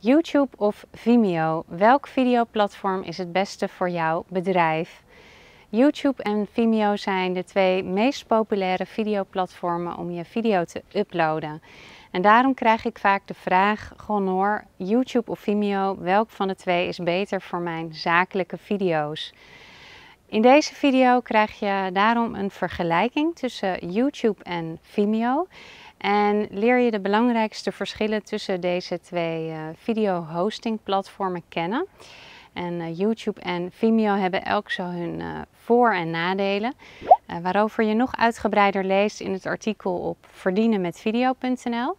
YouTube of Vimeo? Welk videoplatform is het beste voor jouw bedrijf? YouTube en Vimeo zijn de twee meest populaire videoplatformen om je video te uploaden. En daarom krijg ik vaak de vraag, hoor, YouTube of Vimeo, welk van de twee is beter voor mijn zakelijke video's? In deze video krijg je daarom een vergelijking tussen YouTube en Vimeo. En leer je de belangrijkste verschillen tussen deze twee uh, video hosting platformen kennen. En uh, YouTube en Vimeo hebben elk zo hun uh, voor- en nadelen. waarover je nog uitgebreider leest in het artikel op verdienenmetvideo.nl.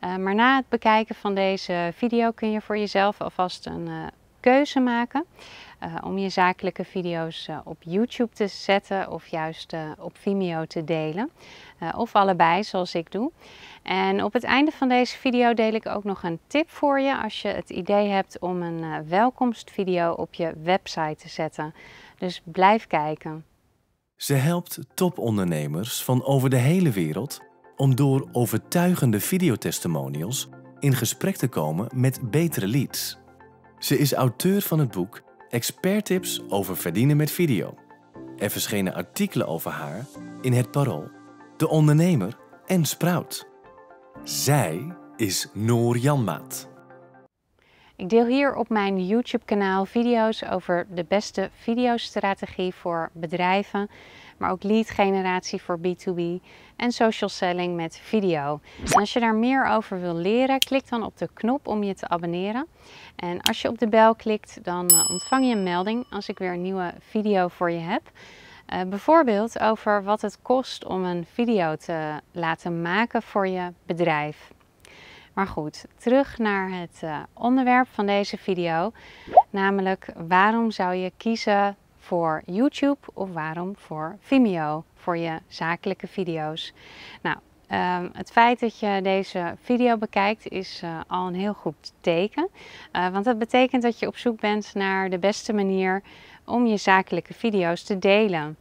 maar na het bekijken van deze video kun je voor jezelf alvast een keuze maken. om je zakelijke video's op YouTube te zetten of juist op Vimeo te delen. Eh, of allebei zoals ik doe. En op het einde van deze video deel ik ook nog een tip voor je als je het idee hebt om een welkomstvideo op je website te zetten. Dus blijf kijken. Ze helpt topondernemers van over de hele wereld om door overtuigende videotestimonials in gesprek te komen met betere leads. Ze is auteur van het boek Expert Tips over verdienen met video. Er verschenen artikelen over haar in het Parool de ondernemer en Sprout. Zij is Noor Janmaat. Ik deel hier op mijn YouTube-kanaal video's over de beste videostrategie voor bedrijven, maar ook lead generatie voor B2B en social selling met video. Als je daar meer over wil leren, klik dan op de knop om je te abonneren. En als je op de bel klikt, dan eh, ontvang je een melding als ik weer een nieuwe video voor je heb. Uh, bijvoorbeeld over wat het kost om een video te laten maken voor je bedrijf. Maar goed, terug naar het uh, onderwerp van deze video. Namelijk waarom zou je kiezen voor YouTube of waarom voor Vimeo voor je zakelijke video's. Nou, um, het feit dat je deze video bekijkt is uh, al een heel goed teken. Uh, want dat betekent dat je op zoek bent naar de beste manier om je zakelijke video's te delen.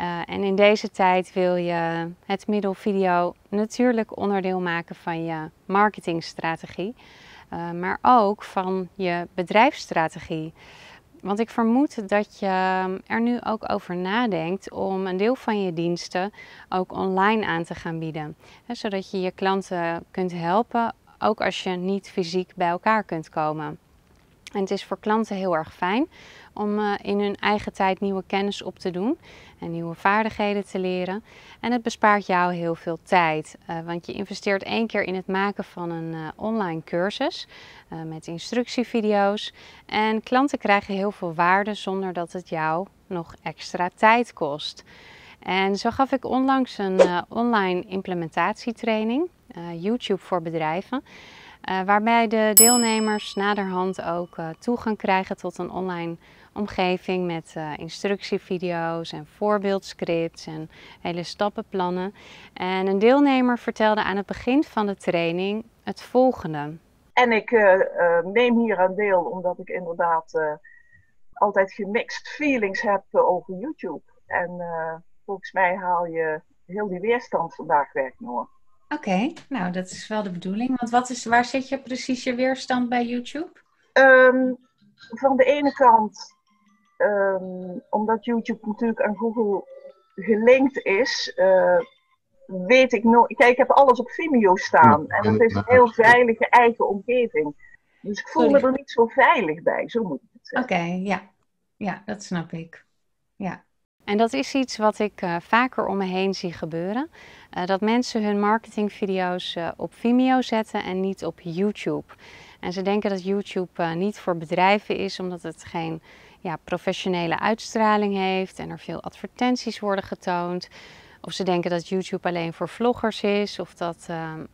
Uh, en in deze tijd wil je het middel video natuurlijk onderdeel maken van je marketingstrategie, uh, maar ook van je bedrijfsstrategie. Want ik vermoed dat je er nu ook over nadenkt om een deel van je diensten ook online aan te gaan bieden. zodat je je klanten kunt helpen, ook als je niet fysiek bij elkaar kunt komen. En het is voor klanten heel erg fijn om uh, in hun eigen tijd nieuwe kennis op te doen en nieuwe vaardigheden te leren. En het bespaart jou heel veel tijd, uh, want je investeert één keer in het maken van een uh, online cursus met instructievideo's. En klanten krijgen heel veel waarde zonder dat het jou nog extra tijd kost. En zo gaf ik onlangs een online implementatietraining, YouTube voor bedrijven. Uh, waarbij de deelnemers naderhand ook uh, toegang krijgen tot een online omgeving met uh, instructievideo's en voorbeeldscripts en hele stappenplannen. En een deelnemer vertelde aan het begin van de training het volgende. En ik neem hier aan deel omdat ik inderdaad altijd gemixed feelings heb over YouTube. En volgens mij haal je heel die weerstand vandaag weg, Noor. Oké, nou dat is wel de bedoeling. Want wat is, waar zit je precies je weerstand bij YouTube? Um, van de ene kant, um, omdat YouTube natuurlijk aan Google gelinkt is, uh, weet ik nog. Kijk, ik heb alles op Vimeo staan. En het is een heel veilige eigen omgeving. Dus ik voel me er niet zo veilig bij, zo moet ik het zeggen. Oké, ja. Ja, dat snap ik. Ja. En dat is iets wat ik uh, vaker om me heen zie gebeuren. Uh, dat mensen hun marketingvideo's uh, op Vimeo zetten en niet op YouTube. En ze denken dat YouTube niet voor bedrijven is, omdat het geen ja, professionele uitstraling heeft en er veel advertenties worden getoond. Of ze denken dat YouTube alleen voor vloggers is, of dat,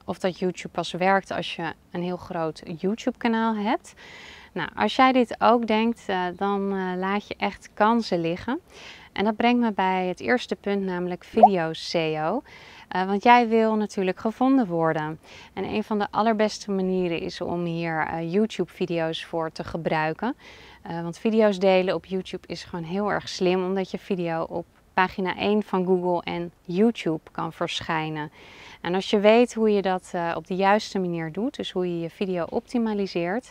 of dat YouTube pas werkt als je een heel groot YouTube-kanaal hebt. Nou, als jij dit ook denkt, dan laat je echt kansen liggen. En dat brengt me bij het eerste punt, namelijk video SEO. Uh, want jij wil natuurlijk gevonden worden. En een van de allerbeste manieren is om hier YouTube-video's voor te gebruiken. Want video's delen op YouTube is gewoon heel erg slim, omdat je video op pagina 1 van Google en YouTube kan verschijnen. En als je weet hoe je dat op de juiste manier doet, dus hoe je je video optimaliseert,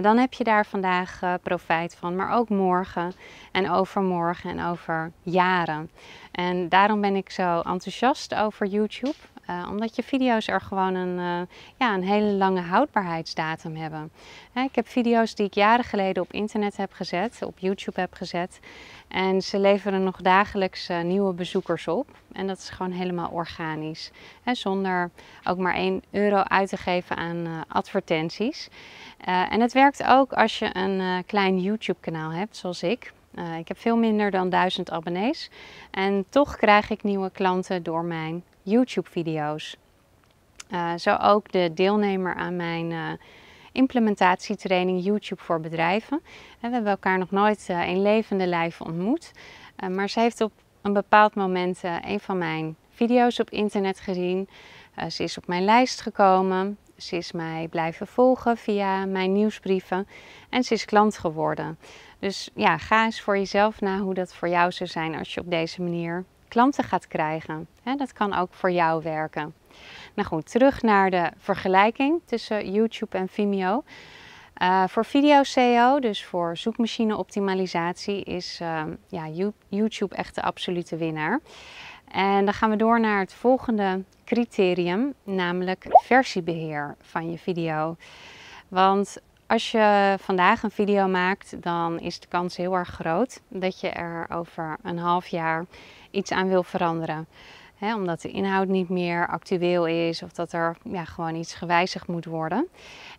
dan heb je daar vandaag profijt van, maar ook morgen en overmorgen en over jaren. En daarom ben ik zo enthousiast over YouTube. Uh, omdat je video's er gewoon een, uh, ja, een hele lange houdbaarheidsdatum hebben. ik heb video's die ik jaren geleden op internet heb gezet, op YouTube heb gezet. En ze leveren nog dagelijks uh, nieuwe bezoekers op. En dat is gewoon helemaal organisch. zonder ook maar 1 euro uit te geven aan advertenties. en het werkt ook als je een klein YouTube kanaal hebt, zoals ik. ik heb veel minder dan 1000 abonnees. En toch krijg ik nieuwe klanten door mijn YouTube-video's. Uh, zo ook de deelnemer aan mijn uh, implementatietraining YouTube voor bedrijven. we hebben elkaar nog nooit uh, in levende lijf ontmoet. maar ze heeft op een bepaald moment een van mijn video's op internet gezien. ze is op mijn lijst gekomen. Ze is mij blijven volgen via mijn nieuwsbrieven. En ze is klant geworden. Dus ja, ga eens voor jezelf na hoe dat voor jou zou zijn als je op deze manier klanten gaat krijgen. dat kan ook voor jou werken. Nou goed, terug naar de vergelijking tussen YouTube en Vimeo. Uh, voor video SEO, dus voor zoekmachine optimalisatie, is uh, ja, YouTube echt de absolute winnaar. En dan gaan we door naar het volgende criterium, namelijk versiebeheer van je video. Want als je vandaag een video maakt, dan is de kans heel erg groot dat je er over een half jaar iets aan wil veranderen. omdat de inhoud niet meer actueel is of dat er ja, gewoon iets gewijzigd moet worden.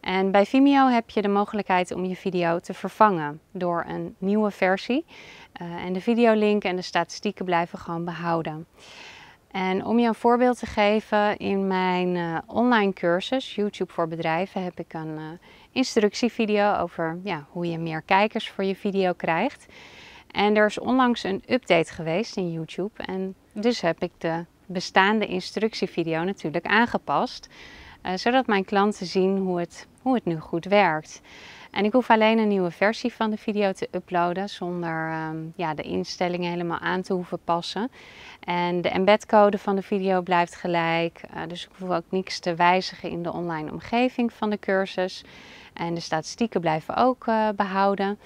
En bij Vimeo heb je de mogelijkheid om je video te vervangen door een nieuwe versie. Uh, en de videolink en de statistieken blijven gewoon behouden. En om je een voorbeeld te geven, in mijn uh, online cursus YouTube voor bedrijven heb ik een uh, instructievideo over ja, hoe je meer kijkers voor je video krijgt. En er is onlangs een update geweest in YouTube. En dus heb ik de bestaande instructievideo natuurlijk aangepast. Uh, zodat mijn klanten zien hoe het, hoe het nu goed werkt. En ik hoef alleen een nieuwe versie van de video te uploaden zonder um, ja, de instellingen helemaal aan te hoeven passen. En de embedcode van de video blijft gelijk. Uh, dus ik hoef ook niks te wijzigen in de online omgeving van de cursus. En de statistieken blijven ook uh, behouden.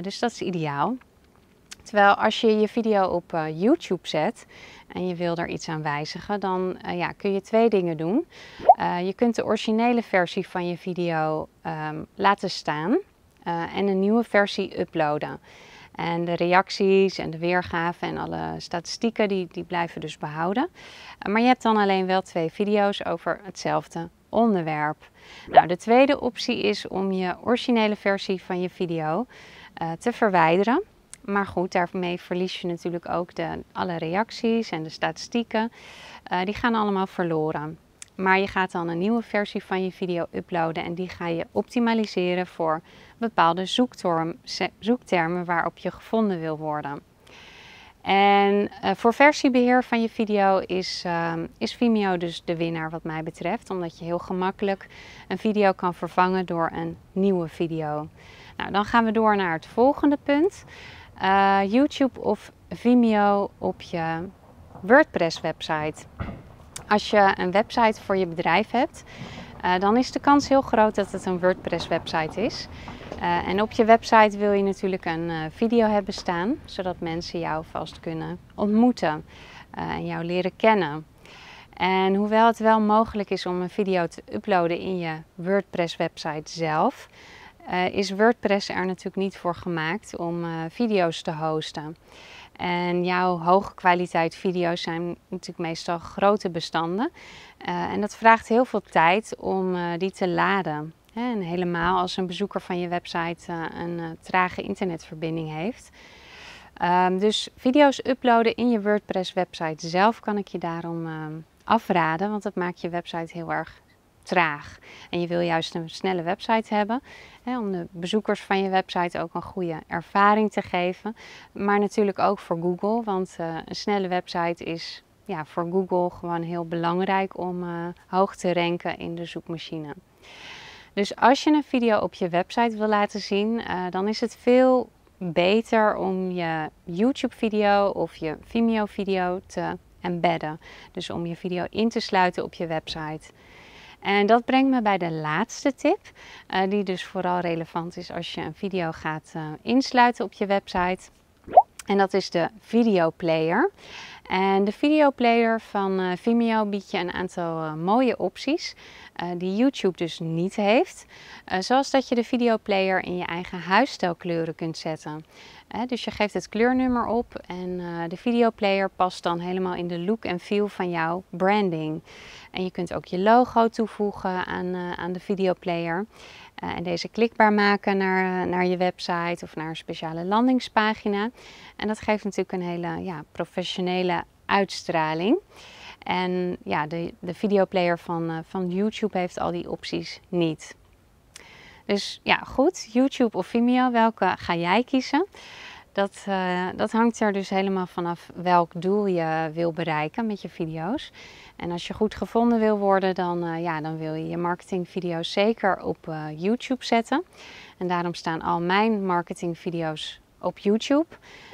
dus dat is ideaal. Terwijl als je je video op uh, YouTube zet en je wil er iets aan wijzigen, dan ja, kun je twee dingen doen. Je kunt de originele versie van je video um, laten staan en een nieuwe versie uploaden. En de reacties en de weergaven en alle statistieken die, die blijven dus behouden. maar je hebt dan alleen wel twee video's over hetzelfde onderwerp. Nou, de tweede optie is om je originele versie van je video te verwijderen. Maar goed, daarmee verlies je natuurlijk ook de, alle reacties en de statistieken. Uh, die gaan allemaal verloren. Maar je gaat dan een nieuwe versie van je video uploaden en die ga je optimaliseren voor bepaalde zoekterm, zoektermen waarop je gevonden wil worden. En uh, voor versiebeheer van je video is, uh, is Vimeo dus de winnaar wat mij betreft. Omdat je heel gemakkelijk een video kan vervangen door een nieuwe video. Nou, dan gaan we door naar het volgende punt. Uh, YouTube of Vimeo op je WordPress website. Als je een website voor je bedrijf hebt, dan is de kans heel groot dat het een WordPress website is. Uh, en op je website wil je natuurlijk een video hebben staan, zodat mensen jou vast kunnen ontmoeten en jou leren kennen. En hoewel het wel mogelijk is om een video te uploaden in je WordPress website zelf, is WordPress er natuurlijk niet voor gemaakt om video's te hosten. En jouw hoge kwaliteit video's zijn natuurlijk meestal grote bestanden. Uh, en dat vraagt heel veel tijd om die te laden. En helemaal als een bezoeker van je website een trage internetverbinding heeft. Um, dus video's uploaden in je WordPress website zelf kan ik je daarom afraden, want dat maakt je website heel erg traag. En je wil juist een snelle website hebben, hè, om de bezoekers van je website ook een goede ervaring te geven. Maar natuurlijk ook voor Google, want uh, een snelle website is ja, voor Google gewoon heel belangrijk om uh, hoog te ranken in de zoekmachine. Dus als je een video op je website wil laten zien, uh, dan is het veel beter om je YouTube video of je Vimeo video te embedden. Dus om je video in te sluiten op je website. En dat brengt me bij de laatste tip, uh, die dus vooral relevant is als je een video gaat uh, insluiten op je website. En dat is de videoplayer. En de videoplayer van uh, Vimeo biedt je een aantal mooie opties die YouTube dus niet heeft. zoals dat je de videoplayer in je eigen huisstijlkleuren kunt zetten. dus je geeft het kleurnummer op en de videoplayer past dan helemaal in de look en feel van jouw branding. En je kunt ook je logo toevoegen aan, aan de videoplayer. Uh, en deze klikbaar maken naar, naar je website of naar een speciale landingspagina. En dat geeft natuurlijk een hele ja, professionele uitstraling. En ja, de, de videoplayer van, uh, van YouTube heeft al die opties niet. Dus ja, goed, YouTube of Vimeo, welke ga jij kiezen? Dat, uh, dat hangt er dus helemaal vanaf welk doel je wil bereiken met je video's. En als je goed gevonden wil worden, dan, uh, ja, dan wil je je marketingvideo's zeker op uh, YouTube zetten. En daarom staan al mijn marketingvideo's op YouTube.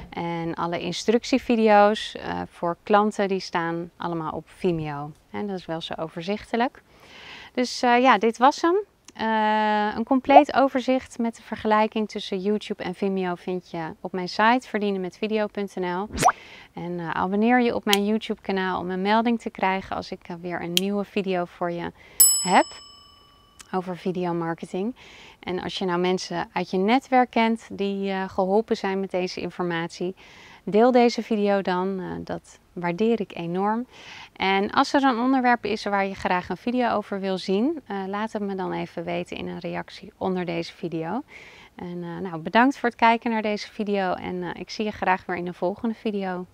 En alle instructievideo's voor klanten die staan allemaal op Vimeo. Dat is wel zo overzichtelijk. Dus ja, dit was hem. Uh, een compleet overzicht met de vergelijking tussen YouTube en Vimeo vind je op mijn site verdienenmetvideo.nl. En uh, abonneer je op mijn YouTube kanaal om een melding te krijgen als ik uh, weer een nieuwe video voor je heb over videomarketing. En als je nou mensen uit je netwerk kent die geholpen zijn met deze informatie, deel deze video dan. dat waardeer ik enorm. En als er een onderwerp is waar je graag een video over wil zien, uh, laat het me dan even weten in een reactie onder deze video. En uh, nou, bedankt voor het kijken naar deze video en ik zie je graag weer in de volgende video.